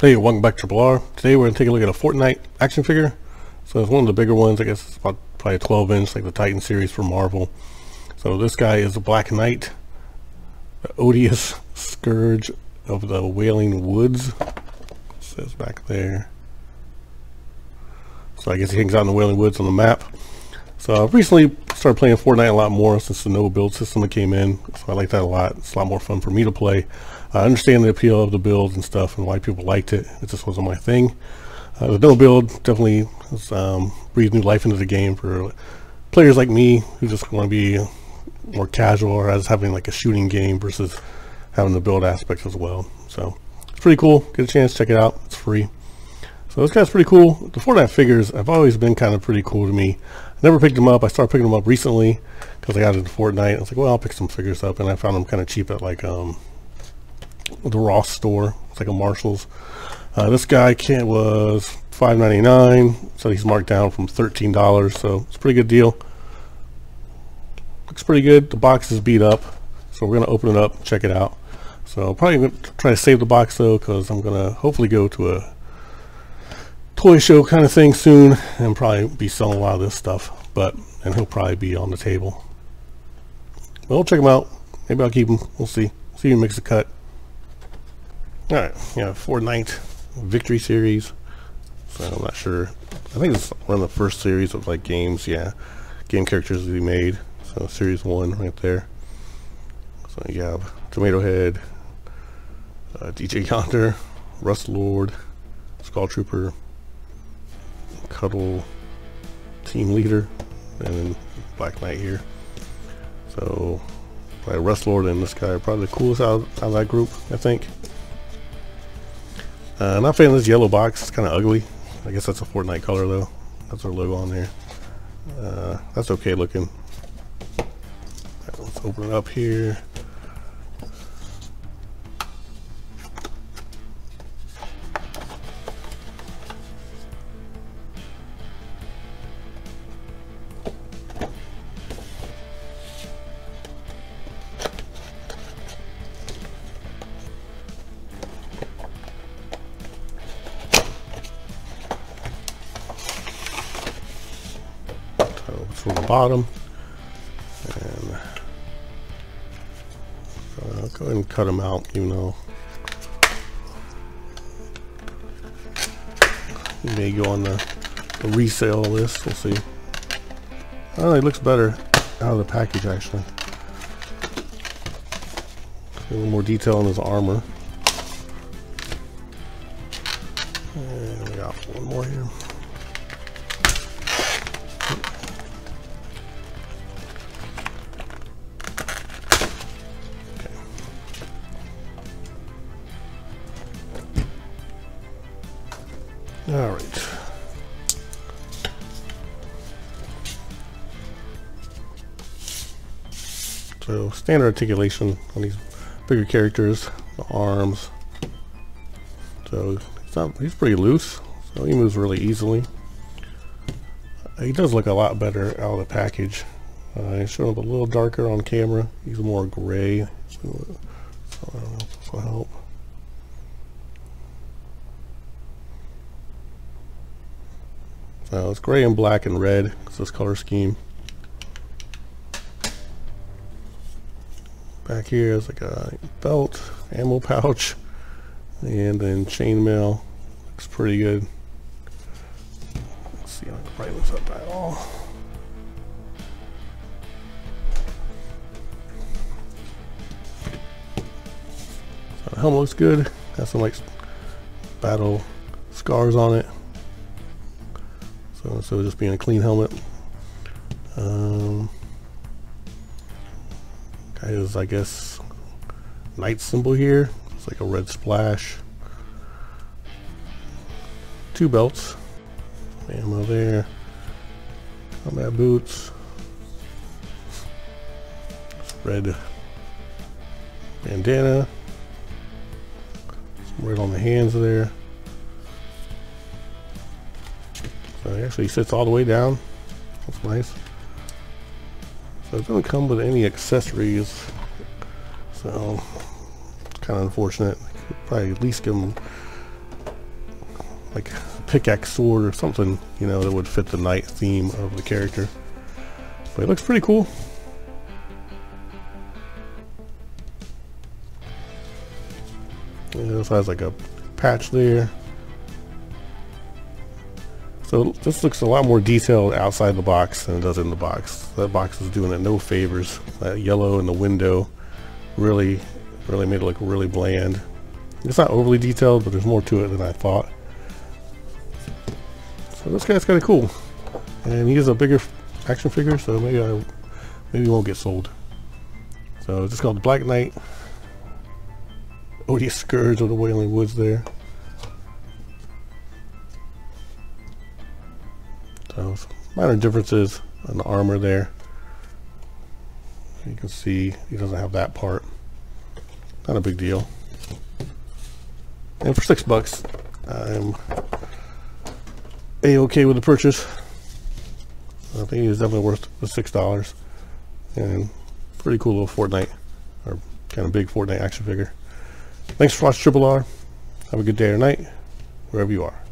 Hey, welcome back to Triple R. Today we're going to take a look at a Fortnite action figure. So it's one of the bigger ones, I guess it's about probably a 12 inch, like the Titan series from Marvel. So this guy is a Black Knight, the odious scourge of the Wailing Woods. It says back there. So I guess he hangs out in the Wailing Woods on the map. So I've recently started playing Fortnite a lot more since the no build system that came in. So I like that a lot. It's a lot more fun for me to play. I understand the appeal of the builds and stuff and why people liked it. It just wasn't my thing. Uh, the no build definitely has, um, breathed new life into the game for players like me who just want to be more casual or as having like a shooting game versus having the build aspect as well. So it's pretty cool. Get a chance, check it out. It's free. So this guy's pretty cool. The Fortnite figures have always been kind of pretty cool to me. I never picked them up. I started picking them up recently because I got into Fortnite. I was like, well, I'll pick some figures up, and I found them kind of cheap at like um, the Ross store. It's like a Marshalls. Uh, this guy can was $5.99, so he's marked down from $13, so it's a pretty good deal. Looks pretty good. The box is beat up, so we're going to open it up, check it out. So probably going to try to save the box though, because I'm going to hopefully go to a toy show kind of thing soon and probably be selling a lot of this stuff but and he'll probably be on the table. We'll check him out. Maybe I'll keep him. We'll see. See if he makes a cut. All right yeah Fortnite victory series. So I'm not sure. I think it's one of the first series of like games yeah game characters he made. So series one right there. So you have Tomato Head uh, DJ Yonder Rust Lord Skull Trooper Cuddle team leader, and then Black Knight here. So, probably Rust Lord and this guy are probably the coolest out, out of that group, I think. Uh, not of this yellow box. It's kind of ugly. I guess that's a Fortnite color though. That's our logo on there. Uh, that's okay looking. Right, let's open it up here. From the bottom. And uh, go ahead and cut them out, even though he may go on the, the resale list. We'll see. Oh, he looks better out of the package actually. A little more detail on his armor. And we got one more here. All right. So standard articulation on these bigger characters, the arms. So he's, not, he's pretty loose, so he moves really easily. He does look a lot better out of the package. Uh, he's showing up a little darker on camera. He's more gray. So I don't know if this will help. So it's gray and black and red. It's this color scheme. Back here is like a belt, ammo pouch, and then chainmail. Looks pretty good. Let's see if I this up at all. So the helmet looks good. Got some like battle scars on it. So, so just being a clean helmet. Um, guy is, I guess, knight symbol here. It's like a red splash. Two belts. Ammo there. Combat boots. Red bandana. Some red on the hands there. So it actually sits all the way down. That's nice. So it doesn't come with any accessories. So kind of unfortunate. Probably at least give them like a pickaxe sword or something, you know, that would fit the knight theme of the character. But it looks pretty cool. It also has like a patch there. So this looks a lot more detailed outside the box than it does in the box. That box is doing it no favors. That yellow in the window really, really made it look really bland. It's not overly detailed, but there's more to it than I thought. So this guy's kind of cool. And he is a bigger action figure, so maybe I maybe he won't get sold. So it's called the Black Knight. Oh, Odious Scourge of the Wailing Woods there. So minor differences in the armor there. You can see he doesn't have that part. Not a big deal. And for six bucks, I'm a-okay with the purchase. I think it's definitely worth the six dollars. And pretty cool little Fortnite, or kind of big Fortnite action figure. Thanks for watching Triple R. Have a good day or night, wherever you are.